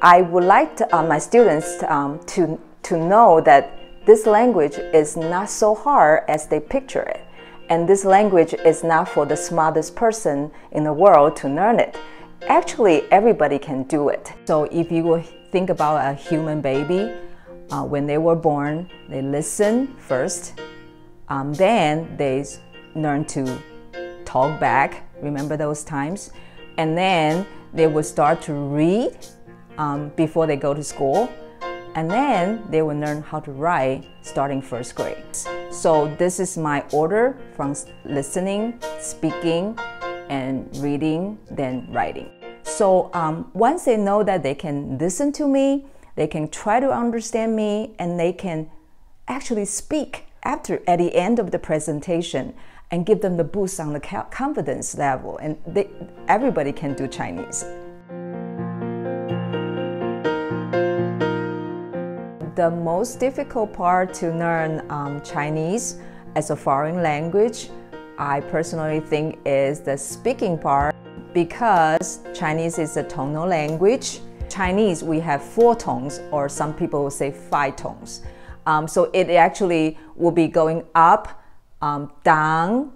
I would like to, uh, my students um, to, to know that this language is not so hard as they picture it. And this language is not for the smartest person in the world to learn it. Actually, everybody can do it. So if you think about a human baby, uh, when they were born, they listen first, um, then they learn to talk back. Remember those times? And then they will start to read um, before they go to school. And then they will learn how to write starting first grade. So this is my order from listening, speaking, and reading, then writing. So um, once they know that they can listen to me, they can try to understand me, and they can actually speak after at the end of the presentation and give them the boost on the confidence level. And they, everybody can do Chinese. The most difficult part to learn um, Chinese as a foreign language, I personally think, is the speaking part because Chinese is a tonal language. Chinese, we have four tones, or some people will say five tones. Um, so it actually will be going up, um, down,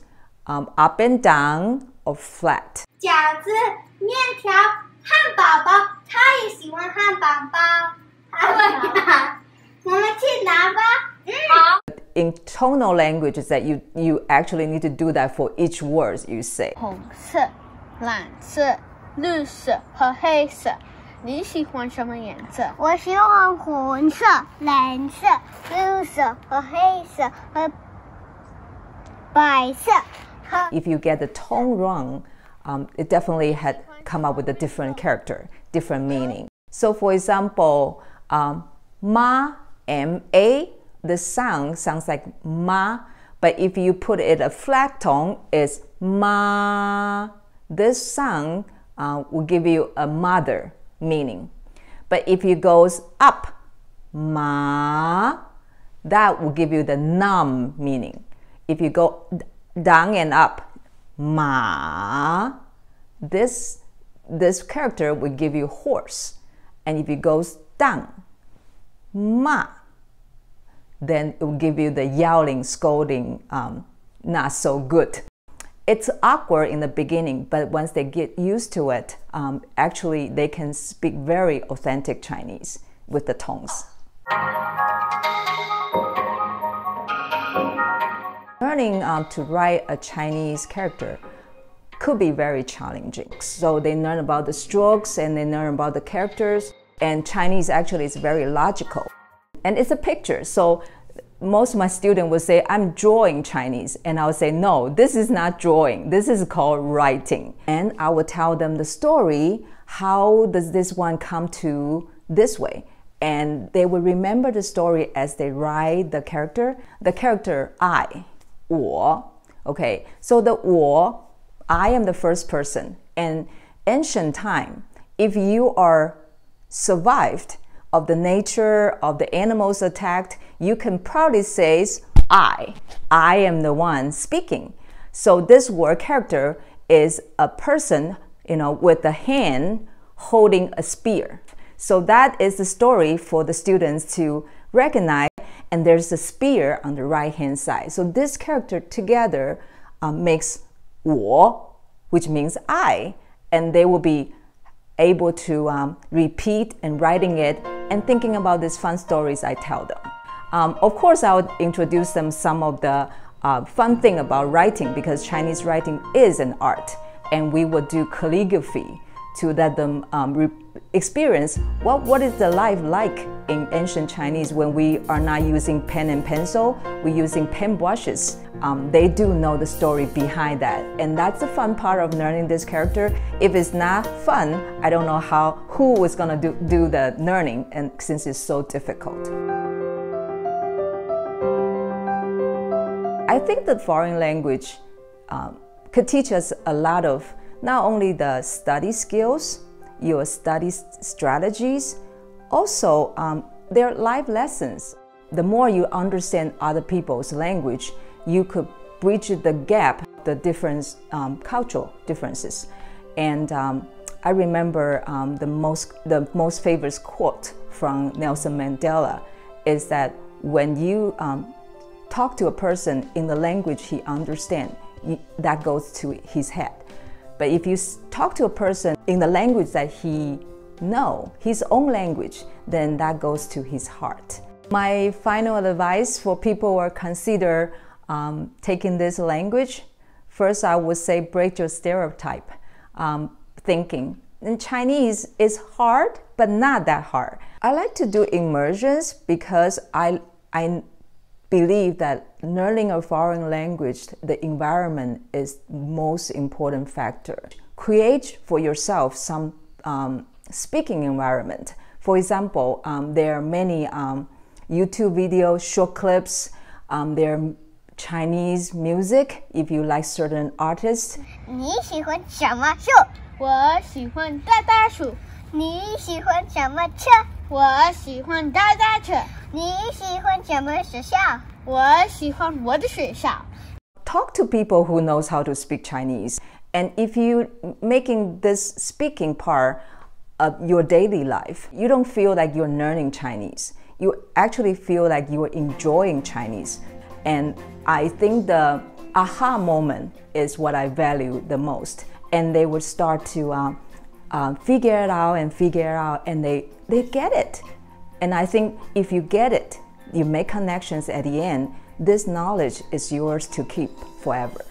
um, up and down, or flat. 饺子、面条、汉堡包，他也喜欢汉堡包。 in tonal languages that you you actually need to do that for each word you say. 红色、蓝色、绿色和黑色。你喜欢什么颜色？我喜欢红色、蓝色、绿色和黑色和白色。If you get the tone wrong, um, it definitely had come up with a different character, different meaning. So, for example, um, ma M A, the sound sounds like ma, but if you put it a flat tone, it's ma. This sound uh, will give you a mother meaning. But if it goes up, ma, that will give you the numb meaning. If you go down and up, ma, this, this character will give you horse. And if it goes down, ma, then it will give you the yelling, scolding, um, not so good. It's awkward in the beginning, but once they get used to it, um, actually they can speak very authentic Chinese with the tones. Learning um, to write a Chinese character could be very challenging. So they learn about the strokes and they learn about the characters and Chinese actually is very logical. And it's a picture. So most of my students would say, I'm drawing Chinese. And I'll say, no, this is not drawing. This is called writing. And I will tell them the story. How does this one come to this way? And they will remember the story as they write the character. The character I, 我. Okay, so the 我, I am the first person. And ancient time, if you are survived of the nature of the animals attacked, you can proudly say, I. I am the one speaking. So this word character is a person, you know, with a hand holding a spear. So that is the story for the students to recognize. And there's a spear on the right hand side. So this character together um, makes 我, which means I. And they will be able to um, repeat and writing it and thinking about these fun stories I tell them. Um, of course, I would introduce them some of the uh, fun thing about writing because Chinese writing is an art, and we would do calligraphy to let them um, experience what, what is the life like in ancient Chinese when we are not using pen and pencil, we're using pen brushes. Um, they do know the story behind that. And that's the fun part of learning this character. If it's not fun, I don't know how who is gonna do, do the learning and since it's so difficult. I think that foreign language um, could teach us a lot of not only the study skills, your study strategies, also um, their life lessons. The more you understand other people's language, you could bridge the gap, the different um, cultural differences. And um, I remember um, the most the most famous quote from Nelson Mandela is that when you um, talk to a person in the language he understands, that goes to his head. But if you talk to a person in the language that he know, his own language, then that goes to his heart. My final advice for people who are consider um, taking this language, first I would say break your stereotype um, thinking. In Chinese is hard, but not that hard. I like to do immersions because I, I believe that learning a foreign language, the environment is most important factor. Create for yourself some um, speaking environment. For example, um, there are many um, YouTube videos, short clips. Um, there are Chinese music if you like certain artists. 你喜欢什么树？我喜欢大大树。你喜欢什么车？ 我喜欢大大车。你喜欢什么学校？我喜欢我的学校。Talk to people who knows how to speak Chinese, and if you making this speaking part of your daily life, you don't feel like you're learning Chinese. You actually feel like you're enjoying Chinese, and I think the aha moment is what I value the most. And they would start to uh, uh, figure it out and figure it out, and they they get it. And I think if you get it, you make connections at the end, this knowledge is yours to keep forever.